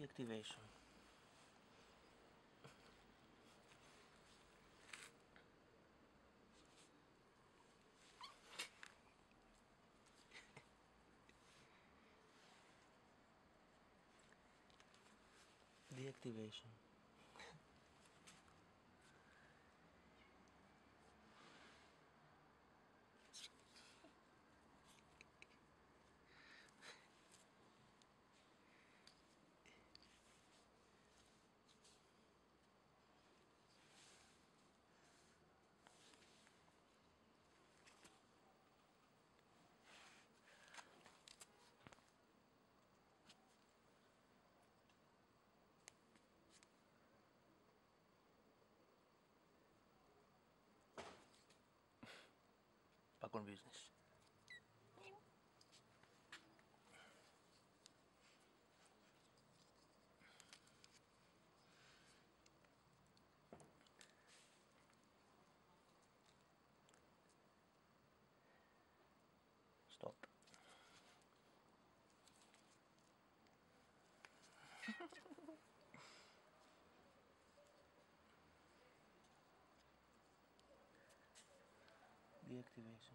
Deactivation. Deactivation. Back business. Stop. Deactivation.